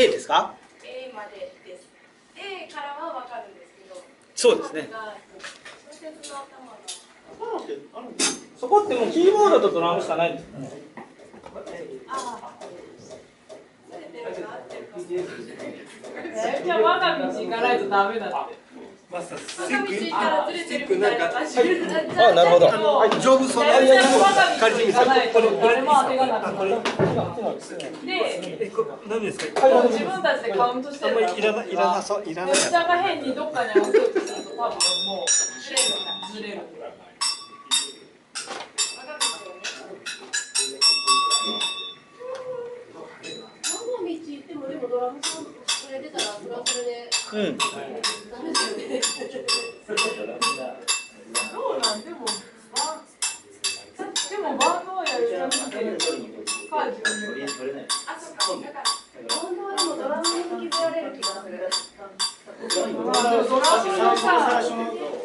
A ですか？A までです。A からはわかるんですけど。そうですね。そこってもうキーボードとドラムしかないんですよね？ああずれてるか合ってるかえじゃあ我が道行かないとダメだって。マスタース我が道行ったらずれてるみたいあなるほどあのはい丈夫そうな大体我が道行かないと誰も当てがなくこれ。で、えこ何ですか自分たちでカウントしてるから。あんまりいらないいらなそういらない、下が変にどっかに合わせようとすると多分もうずれるずれる。どの道行ってもでもドラムさんそれ出たらそれはそれでうんね。どうなんでもバンでもバンドをやる人見てるか自分であそっかだから本当はでもドラムに引きずられる気がする。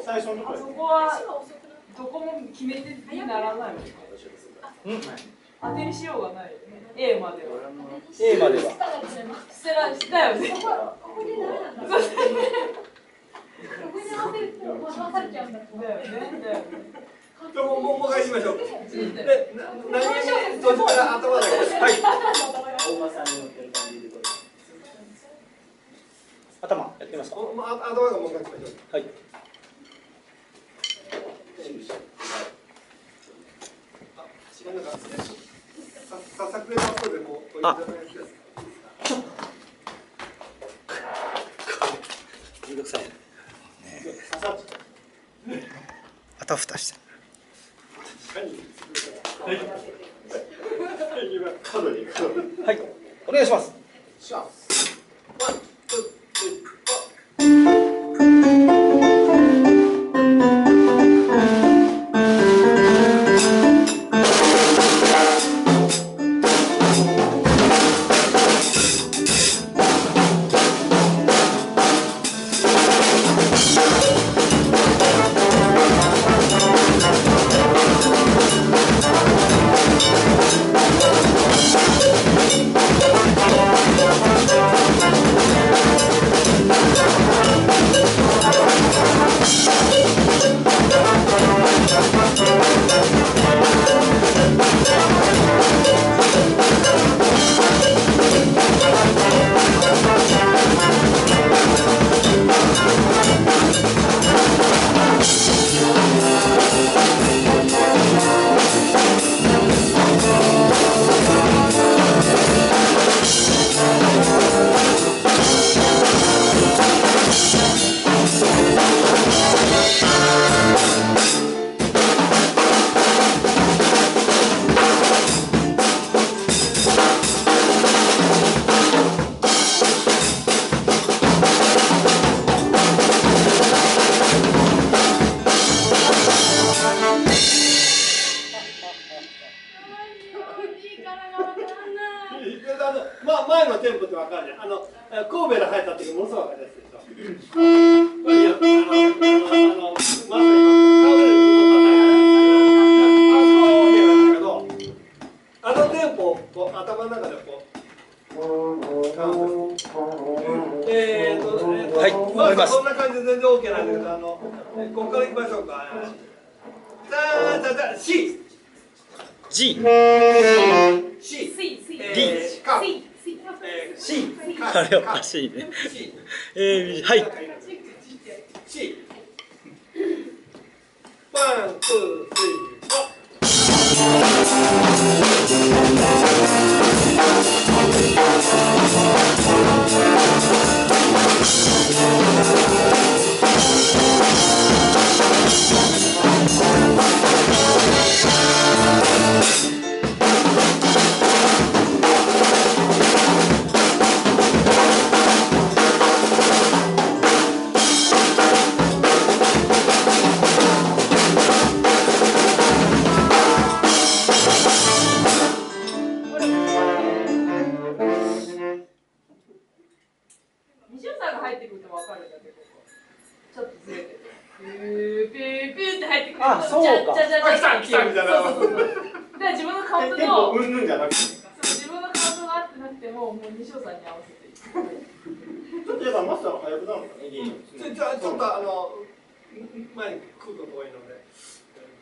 最初のあそこは足が遅くなっどこも決め手にならないうん当てにしようがないね A までは A までは捨てらしたよねここでダメなんだ。ここで合わせると惑わされちゃうんだ。だよねだよねじゃあも頭やってますかおまあ頭がもう一回言いましょうはいなんかさささくれますのでもうこういただいてめんどくさいあたふたして。はい。お願いします感じで全然 OK なんだけど、あの、えここから行きましょうか。さあ、さあ、さあ、C。G C。C C えーカ C C えー C カあれおかしいね。C。A B はい。C。 one, two, three,フォじゃじゃじゃじゃあ来た来たみたいなそうそうそうで自分のカウントテンポのうんぬんじゃなくて。そう自分のカウントが合ってなくてもももう西尾さんに合わせてちょっとやっぱマスターは早くなるのかね、ちょじゃあちょっとあの前に来ること多いので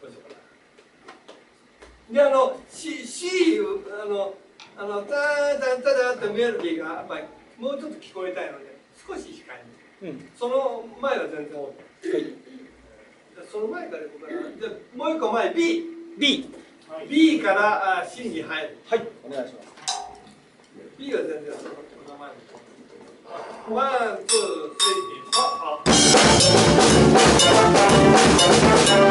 どうしようかなであの C, C あのあのタータンタタンってメロディーがやっぱりもうちょっと聞こえたいので少し控えめうん。その前は全然多いはい。じゃあその前からいこうかなじゃあもう一個前 B B。B からあ C に入るはい。お願いします。B は全然その名前もワン、ツー、スリー、あ、あ。い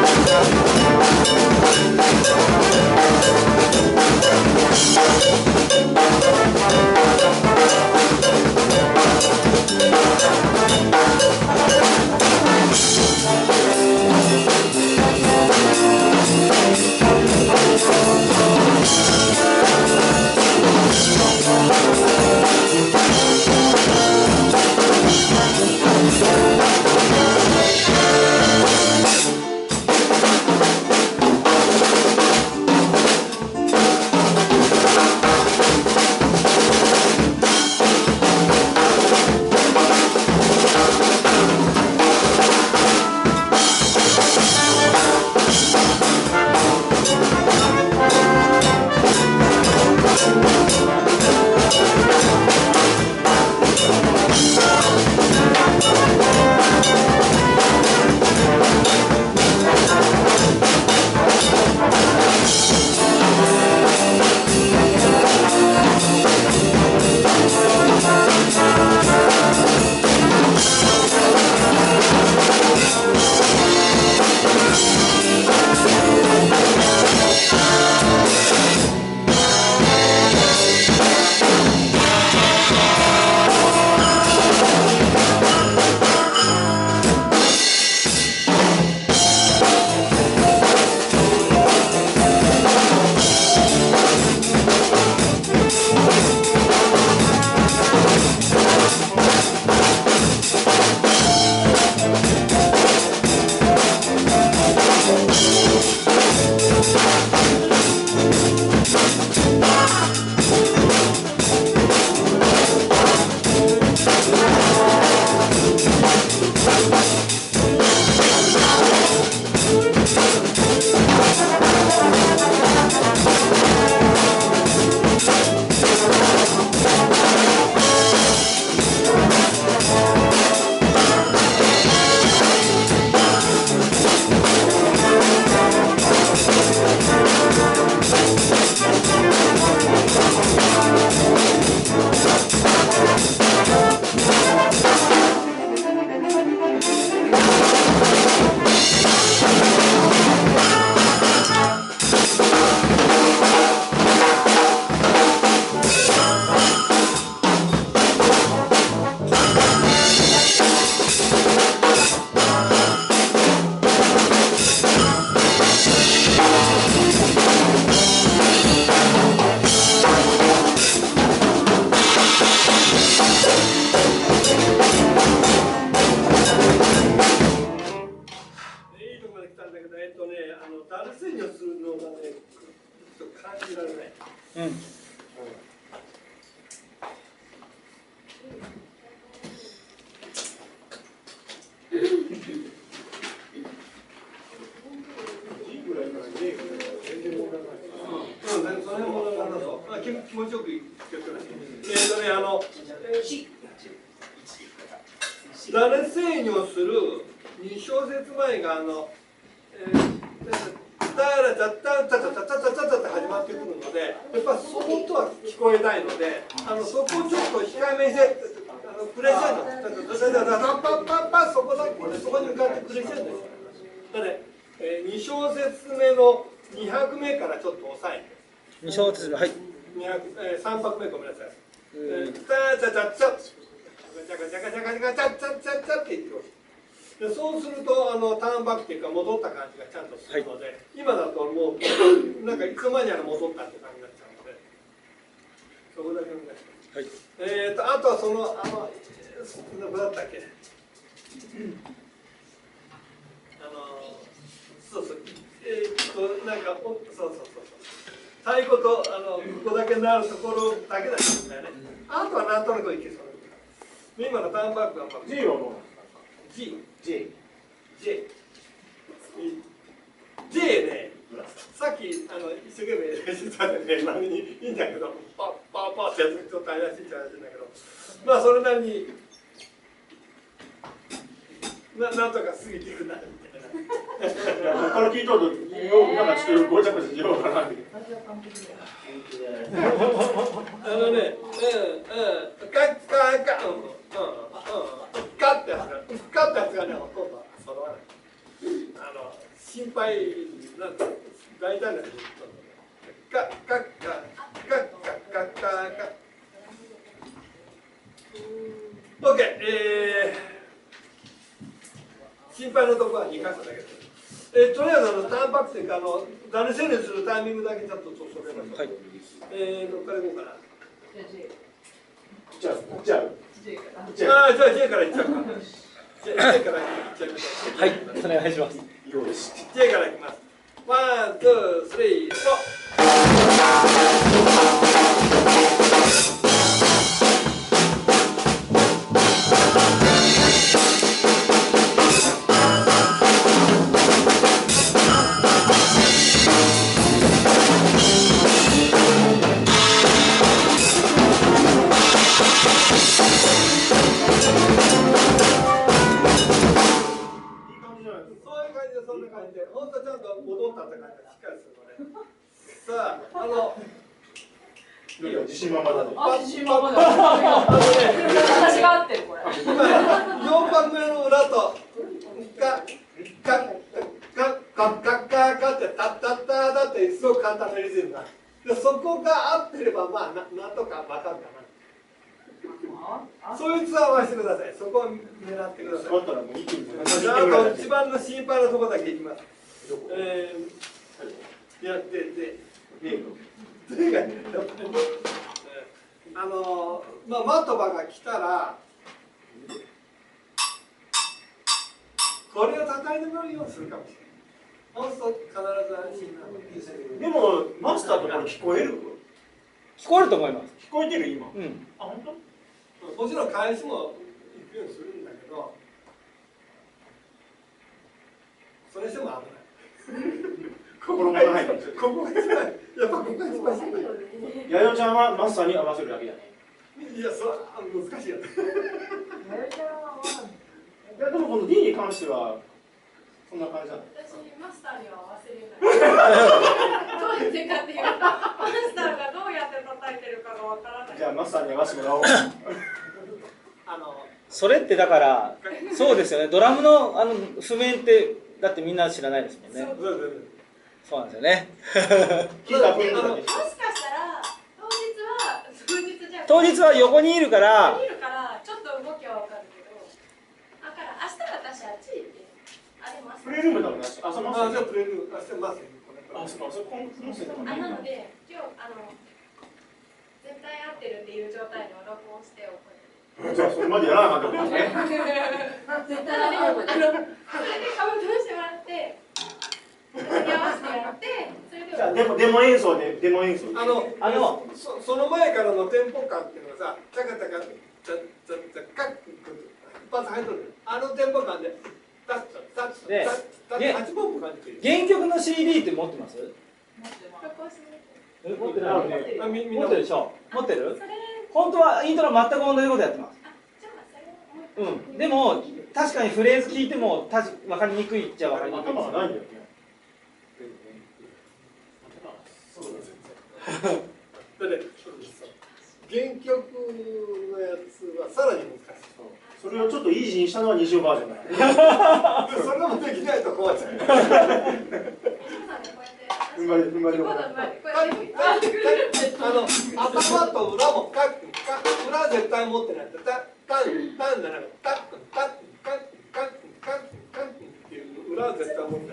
えっとね、あのダルセーニョするのがね、ちょっと感じられない。うん。うん、で、あのそこをちょっと控えめにあのクレッシェンド、タタタタタパッパッパッそこだこれそこに向かってクレッシェンドしてだね、えー、2小節目の2拍目からちょっと抑えて。二小節目はい。200えー、3拍目ごめんなさい。ええー、タチャチャチャジャカジャカジャカジャカチャチャチャチャって言ってほしい。でそうするとあのターンバックっていうか戻った感じがちゃんとするので、今だともうなんかいつの間にやら戻ったって感じになっちゃうので、そこだけお願いします。はい。えーとあとはそのあのえーどこだったっけ？あのそうそうえーっとなんかおそうそうそうそう。太鼓とあのここだけなるところだけだったよね。あとはなんとなくいけそう。で今のターンバックはまあ J はどうなんですか G J J J ね。さっきあの一生懸命練習したんでね。何にいいんだけどパッパッパッってやつちょっと怪しいっちゃ怪しいんだけど。まあそれなりにななんとか過ぎていくなみたいな。ここから聞いとるとようなんかちょっとごちゃごちゃしようかなって じゃあ J こっちああじゃあ J からいっちゃうか。J, からいっちゃいましょう。はいお願いしますよし J からいきます。 one, two, three, four いいいよ。自信満々だねあ自信満々だ私が合ってるこれ今、4番目の裏と、カッ、カッ、カッ、カッ、カッ、カッ、カッって、タッタッターだって、すごく簡単なリズムが。で、そこが合ってれば、まあ、ななんとかわかるかな。そういうツアーはしてください。そこを狙ってください。終わったらもう一気にじゃあ、あと一番の心配なところだけいきます。どこ？えー、やってで、ねとにかあのーまあマトバが来たら、これを叩いてもらうようにするかもしれない。そうすると必ず安心なの。でもマスターとこれ聞こえる？聞こえると思います聞こえてる今。うんあ本当？もちろん返しも行くようにするんだけど、そ れにしても危ない。心もない。ここが一番、やっぱここがい。弥生ちゃんはマスターに合わせるだけだね。いや、それは難しいよね。いやでもこの D に関してはそんな感じなの？私マスターには忘れないどうやってかっていうとマスターがどうやって叩いてるかがわからない。じゃあマスターに合わせてもらおうあの、それってだからそうですよね。ドラムのあの譜面ってだってみんな知らないですもんね。そうそうそうそうなんですよね。聞いた分だけ。もしかしたら当日は当日じゃなくて当日は横にいるから。見るからちょっと動きはわかるけどだから明日私あっち行ってあれマスタープレールームだもんなしあそのあ、じゃプレール明日ますあそうかそれこあなのねで今日あの絶対合ってるっていう状態で録音しておくじゃあそれまでやらなかったもんね。絶対でもあのそれでカウントしてもらってやってそれでじゃあデモデモ演奏でデモ演奏であの、あのそその前からのテンポ感っていうのはさ、チャカチャカ、チャチャチャカッ一発入っとる。あのテンポ感で、タッタッタッタッでタッタッ八分感じてる。原曲の CD って持ってます持ってないある持ってるでしょ持ってるそれ本当はイントロ全く同じことやってますううんでも確かにフレーズ聞いてもたし分かりにくいっちゃ分かりにくい頭がないんだよねでね、原曲のやつはさらに難しい。それをちょっとイージーにしたのは西尾バージョンだそれもできないと困っちゃ頭と裏も裏絶対持ってないとタタンタンじゃなくてタックタックカックカックカックカックっていう裏は絶対持ってない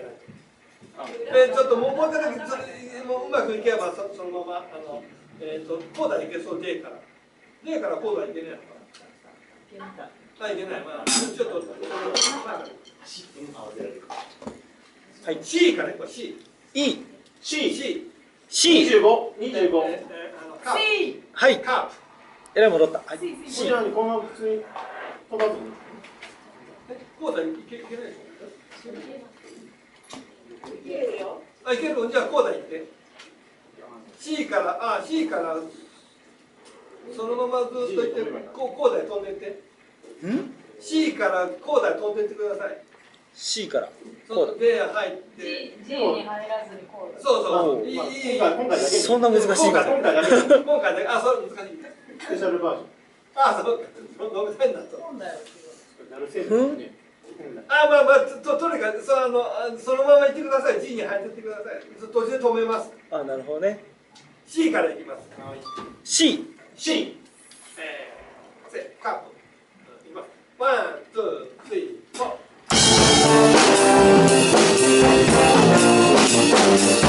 でちょっともうもう一回だけちょっともううまくいけばそそのままあのえっ、とコーダいけそう J から。J からコーダいけないのかな。あいけない。まあちょっとはい C からい。こう C E C C C 25、25。ええあのカー C はい。プカープ。えらい戻った。はい。こちらにこのまま普通に飛ばずに。えこうだいけいけないでしいけるよょあいけるじゃあこうだ行って。C からあ C からそのままずっと行ってこうこうだい飛んでって。ん？C からこうだい飛んでってください。C から。そこうで入って。G, G に入らずにこうだ。そうそう。いいいい。今回、今回だけ。そんな難しい今回、今回だけ。あそう難しい。ペシャルバージあそうか。飲みたいんだとそうだよョン。なるせいですね。あまあまあととにかくそあのあそのまま行ってください。G に入ってってください。そ途中で止めます。あなるほどね。C から行きます。C C。えー、せカープいきます。ワン、ツー、スリー、フォー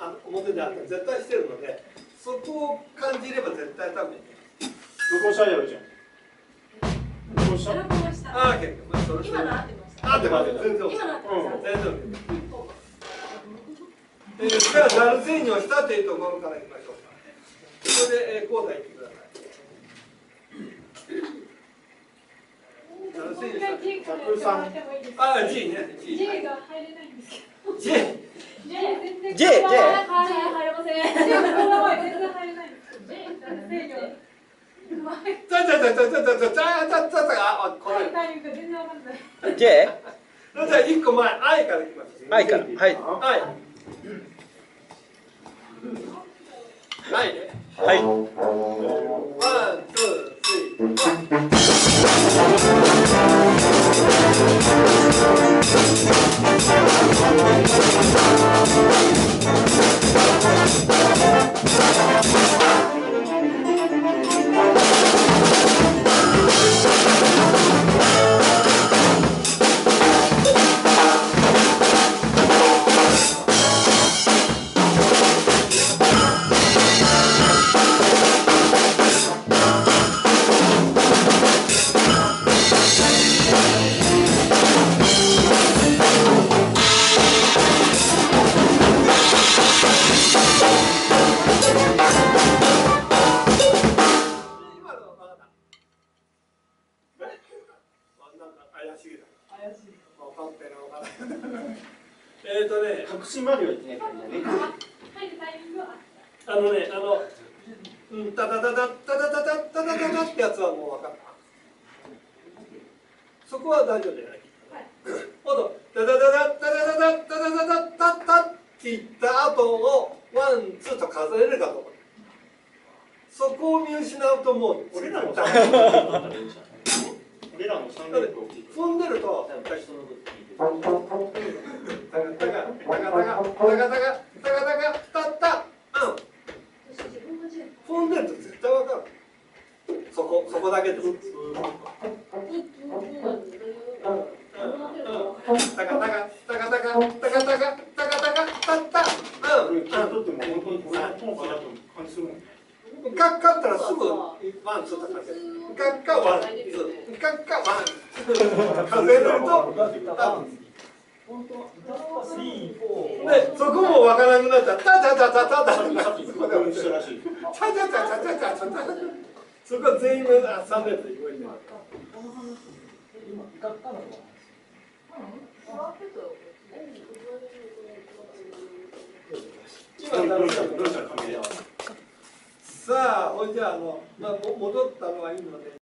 あの表であったり絶対してるのでそこを感じれば絶対多分録音したらやるじゃん。録音した？録音した。ああ結構まあそれ今の合ってました？あってます全然。今の合ってました全然えー、じゃあザルゼーニをしたというところからいきましょうかそれで、えー、講座行ってください。ザル G ああ G ね。G J が入れないんですけど J J J J 入れません J このまま全然入れない J 制御ちゃちゃちゃちゃちゃちゃちゃちゃちゃちゃあこれタイミングが全然わかんない J じゃあ一個前 I からい。きます I からはい。I I ねはい。ワン、ツー、スリー、フォー。今 Thank こは大丈夫じゃない。今度、タタタタタタタタタタタタタって言った後をワン、ツーと数えれるかどう。そこを見失うともう俺らのダ三連符俺らの三連符を聞いて。踏んでると、人のこと聞いて。タカタカタカタカタカタカタカタタタうん踏んでると絶対わかるそこそこだけですタカタカタカタカタカタカタカタカタカタカタタうん俺聞いとっても本当にこれのトークだと感じするもん。ガッカったらすぐワンツーとかガッカワンツーガッカワンツー数えると多分でそこもわからなくなったらタタタタタタさっきさっきそこは全員の3列で動いてる。さあ、ほいじゃあ、あの、まあ、戻ったのはいいので。